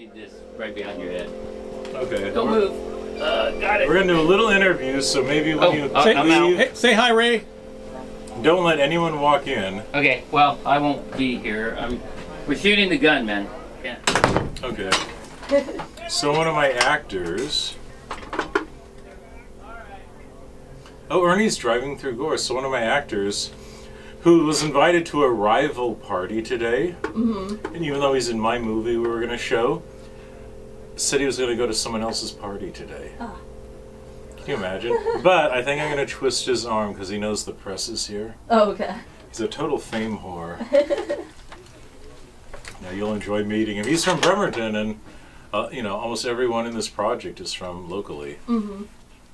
need this right behind your head. Okay. Don't move. Uh, got it. We're gonna do a little interview, so maybe when Oh, you uh, Say, I'm out. leave, hey, say hi, Ray. don't let anyone walk in. Okay, well, I won't be here. I'm, we're shooting the gun, man. Yeah. Okay. So one of my actors. Oh, Ernie's driving through Gore. So one of my actors, who was invited to a rival party today, and even though he's in my movie we were going to show, said he was going to go to someone else's party today. Ah. Can you imagine? but I think I'm going to twist his arm because he knows the press is here. Oh, okay. He's a total fame whore. now you'll enjoy meeting him. He's from Bremerton, and uh, you know almost everyone in this project is from locally. Mm-hmm.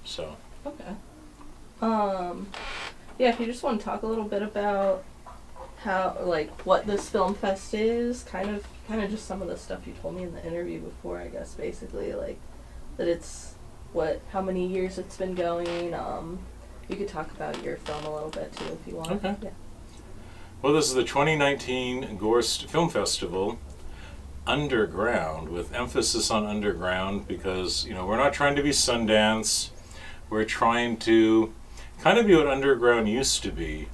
So Okay. Um, yeah, if you just want to talk a little bit about how, like, what this film fest is, kind of, kind of just some of the stuff you told me in the interview before, I guess, basically, like, that it's what, how many years it's been going. Um, you could talk about your film a little bit too, if you want. Okay. Yeah. well, this is the 2019 Gorst Film Festival. Underground, with emphasis on underground, because you know we're not trying to be Sundance. We're trying to kind of be what underground used to be.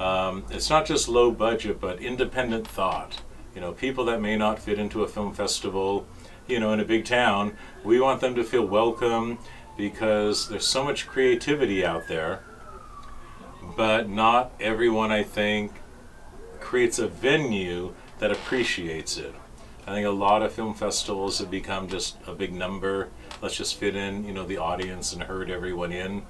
Um, it's not just low budget, but independent thought. You know, people that may not fit into a film festival, you know, in a big town, we want them to feel welcome because there's so much creativity out there. But not everyone, I think, creates a venue that appreciates it. I think a lot of film festivals have become just a big number. Let's just fit in, you know, the audience and herd everyone in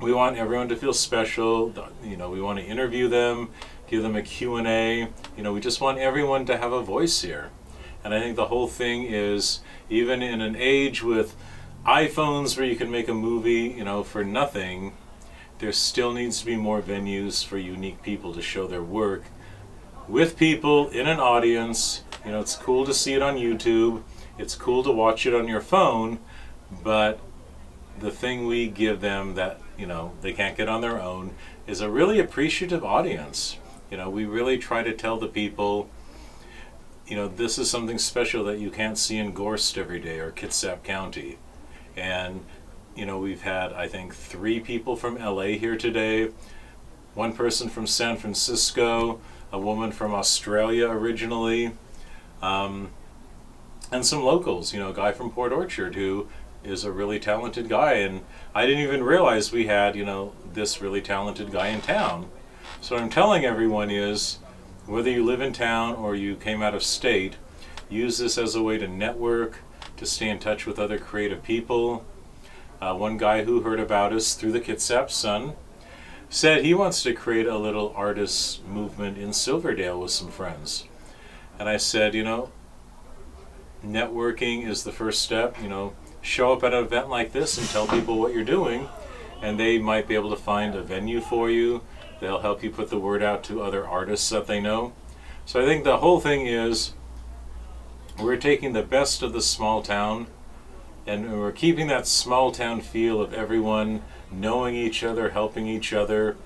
we want everyone to feel special you know we want to interview them give them a q&a you know we just want everyone to have a voice here. And i think the whole thing is even in an age with iphones where you can make a movie you know for nothing there still needs to be more venues for unique people to show their work with people in an audience. You know it's cool to see it on youtube. It's cool to watch it on your phone. But the thing we give them that you know they can't get on their own is a really appreciative audience. You know we really try to tell the people you know this is something special that you can't see in gorst every day or kitsap county. And you know we've had i think three people from la here today. One person from san francisco a woman from australia originally um, and some locals you know a guy from port orchard who is a really talented guy and I didn't even realize we had, you know, this really talented guy in town. So what I'm telling everyone is whether you live in town or you came out of state, use this as a way to network, to stay in touch with other creative people. Uh, one guy who heard about us through the Kitsap Sun said he wants to create a little artist movement in Silverdale with some friends. And I said, you know, networking is the first step, you know, show up at an event like this and tell people what you're doing, and they might be able to find a venue for you. They'll help you put the word out to other artists that they know. So I think the whole thing is we're taking the best of the small town and we're keeping that small town feel of everyone knowing each other, helping each other.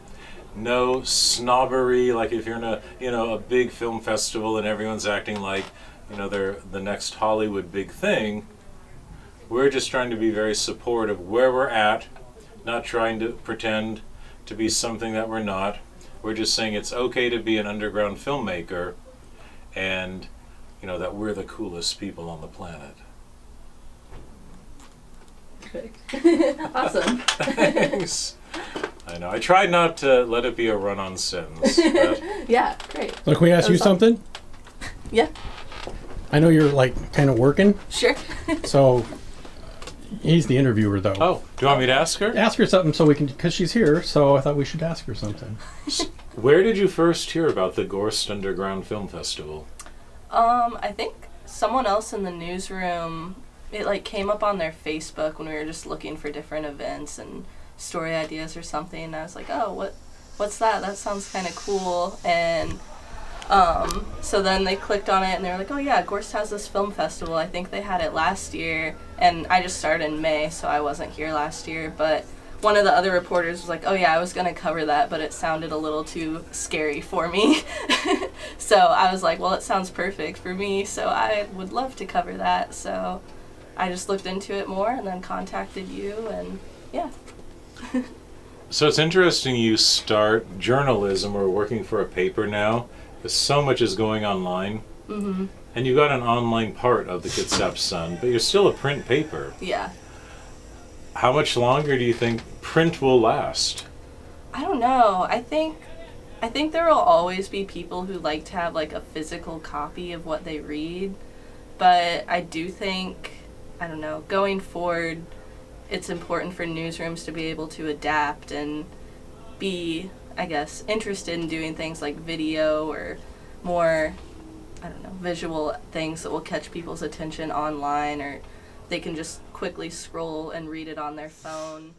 No snobbery, like if you're in a you know a big film festival and everyone's acting like you know they're the next Hollywood big thing. We're just trying to be very supportive where we're at, not trying to pretend to be something that we're not. We're just saying it's okay to be an underground filmmaker and you know that we're the coolest people on the planet. Awesome. Thanks. I know. I tried not to let it be a run-on sentence. Yeah, great. Look, can we ask you was fun. something? Yeah, I know you're like kind of working, sure. so he's the interviewer though. oh, do you want me to ask her? Ask her something so we can, because she's here. So I thought we should ask her something. Where did you first hear about the Gorst Underground Film Festival? Um, I think someone else in the newsroom, it like came up on their Facebook when we were just looking for different events and story ideas or something. And I was like, oh, what, what's that? That sounds kind of cool. And um, so then they clicked on it and they were like, oh yeah, Gorst has this film festival. I think they had it last year, and I just started in May, so I wasn't here last year, but one of the other reporters was like, "Oh yeah, I was gonna cover that, but it sounded a little too scary for me." so I was like, "Well, it sounds perfect for me, so I would love to cover that." So I just looked into it more and then contacted you, and yeah. So it's interesting you start journalism or working for a paper now, so much is going online. hmm And you got an online part of the Kitsap Sun, but you're still a print paper. Yeah. How much longer do you think print will last? I don't know. I think I think there will always be people who like to have like a physical copy of what they read, but I do think I don't know, going forward it's important for newsrooms to be able to adapt and be I guess interested in doing things like video or more I don't know, visual things that will catch people's attention online or they can just quickly scroll and read it on their phone.